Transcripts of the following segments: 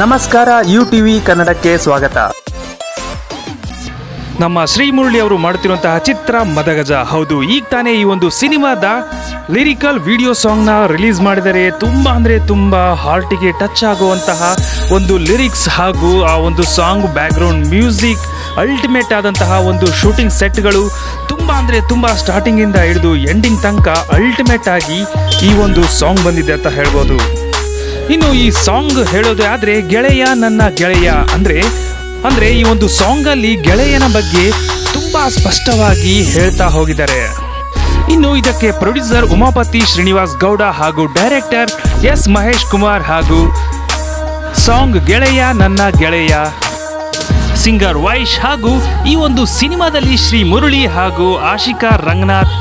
ನಮಸ್ಕಾರ you TV ಕನ್ನಡಕ್ಕೆ ಸ್ವಾಗತ. ನಮ್ಮ ಶ್ರೀಮುರಳಿ ಅವರು ಮಾಡುತ್ತಿರುವಂತಹ ಚಿತ್ರ ಮದಗಜ. ಹೌದು, ಈಗ ತಾನೇ ಈ ಒಂದು ಸಿನಿಮಾದ ಲಿರಿಕಲ್ ವಿಡಿಯೋ ಸಾಂಗ್ನ ರಿಲೀಸ್ ಮಾಡಿದರೆ ತುಂಬ ಅಂದರೆ ತುಂಬ ಹಾರ್ಟಿಗೆ ಟಚ್ ಆಗುವಂತಹ ಒಂದು ಲಿರಿಕ್ಸ್ ಹಾಗೂ ಆ ಒಂದು ಸಾಂಗ್ ಬ್ಯಾಕ್ಗ್ರೌಂಡ್ ಮ್ಯೂಸಿಕ್ ಅಲ್ಟಿಮೇಟ್ ಆದಂತಹ ಒಂದು ಶೂಟಿಂಗ್ ಸೆಟ್ಗಳು ತುಂಬ ಅಂದರೆ ತುಂಬ ಸ್ಟಾರ್ಟಿಂಗಿಂದ ಹಿಡಿದು ಎಂಡಿಂಗ್ ತನಕ ಅಲ್ಟಿಮೇಟ್ ಆಗಿ ಈ ಒಂದು ಸಾಂಗ್ ಬಂದಿದೆ ಅಂತ ಹೇಳ್ಬೋದು. ಇನ್ನು ಈ ಸಾಂಗ್ ಹೇಳೋದೇ ಆದರೆ ಗೆಳೆಯ ನನ್ನ ಗೆಳೆಯ. ಅಂದ್ರೆ ಅಂದ್ರೆ ಈ ಒಂದು ಸಾಂಗ್ ಅಲ್ಲಿ ಗೆಳೆಯನ ಬಗ್ಗೆ ತುಂಬಾ ಸ್ಪಷ್ಟವಾಗಿ ಹೇಳ್ತಾ ಹೋಗಿದ್ದಾರೆ. ಇನ್ನು ಇದಕ್ಕೆ ಪ್ರೊಡ್ಯೂಸರ್ ಉಮಾಪತಿ ಶ್ರೀನಿವಾಸ್ ಗೌಡ ಹಾಗೂ ಡೈರೆಕ್ಟರ್ ಎಸ್ ಮಹೇಶ್ ಕುಮಾರ್ ಹಾಗೂ ಸಾಂಗ್ ಗೆಳೆಯ ನನ್ನ ಗೆಳೆಯ ಸಿಂಗರ್ ವೈಶ್ ಹಾಗೂ ಈ ಒಂದು ಸಿನಿಮಾದಲ್ಲಿ ಶ್ರೀ ಮುರಳಿ ಹಾಗೂ ಆಶಿಕಾ ರಂಗನಾಥ್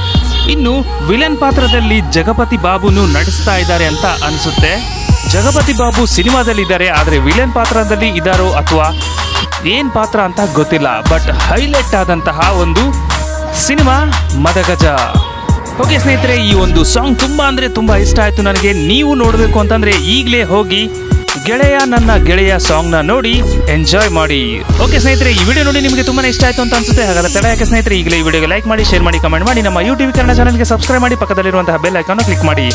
ಇನ್ನು ವಿಲನ್ ಪಾತ್ರದಲ್ಲಿ ಜಗಪತಿ ಬಾಬುನು ನಟಿಸ್ತಾ ಇದ್ದಾರೆ ಅಂತ ಅನಿಸುತ್ತೆ. ಜಗಪತಿ ಬಾಬು ಸಿನಿಮಾದಲ್ಲಿದ್ದಾರೆ, ಆದರೆ ವಿಲನ್ ಪಾತ್ರದಲ್ಲಿ ಇದ್ದಾರೋ ಅಥವಾ ಏನ್ ಪಾತ್ರ ಅಂತ ಗೊತ್ತಿಲ್ಲ. ಬಟ್ ಹೈಲೈಟ್ ಆದಂತಹ ಒಂದು ಸಿನಿಮಾ, ಮದಗಜ. ಓಕೆ ಸ್ನೇಹಿತರೆ, ಈ ಒಂದು ಸಾಂಗ್ ತುಂಬಾ ಅಂದ್ರೆ ತುಂಬಾ ಇಷ್ಟ ಆಯ್ತು ನನಗೆ. ನೀವು ನೋಡಬೇಕು ಅಂತಂದ್ರೆ ಈಗಲೇ ಹೋಗಿ ಗೆಳೆಯ ನನ್ನ ಗೆಳೆಯ ನ ನೋಡಿ ಎಂಜಾಯ್ ಮಾಡಿ. ಓಕೆ ಸ್ನೇಹಿತರೆ, ಈ ವಿಡಿಯೋ ನೋಡಿ ನಿಮಗೆ ತುಂಬಾ ಇಷ್ಟ ಆಯ್ತು ಅಂತ ಅನ್ಸುತ್ತೆ. ಹಾಗಾದ್ರೆ ತಡ, ಯಾಕೆ ಸ್ನೇಹಿತರೆ, ಈಗಲೇ ಈ ವಿಡಿಯೋಗೆ ಲೈಕ್ ಮಾಡಿ ಶೇರ್ ಮಾಡಿ ಕಮೆಂಟ್ ಮಾಡಿ, ನಮ್ಮ ಯೂಟ್ಯೂಬ್ ಕನ್ನಡ ಚಾನಲ್ಗೆ ಸಬ್ಸ್ಕ್ರೈಬ್ ಮಾಡಿ, ಪಕ್ಕದಲ್ಲಿರುವಂತಹ ಬೆಲ್ ಐಕಾನ್ ಕ್ಲಿಕ್ ಮಾಡಿ.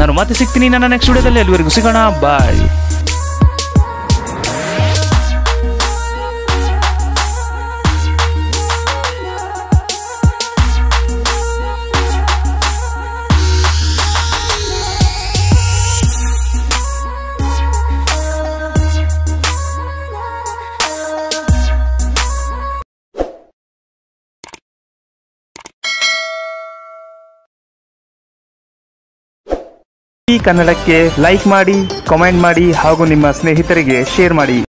ನಾನು ಮತ್ತೆ ಸಿಗ್ತೀನಿ ನನ್ನ ನೆಕ್ಸ್ಟ್ ವಿಡಿಯೋದಲ್ಲಿ ಅಲ್ಲಿವರೆಗೂ ಸಿಗೋಣ. ಬಾಯ್ ಕನ್ನಡಕ್ಕೆ ಲೈಕ್ ಮಾಡಿ ಕಮೆಂಟ್ ಮಾಡಿ ಹಾಗೂ ನಿಮ್ಮ ಸ್ನೇಹಿತರಿಗೆ ಶೇರ್ ಮಾಡಿ.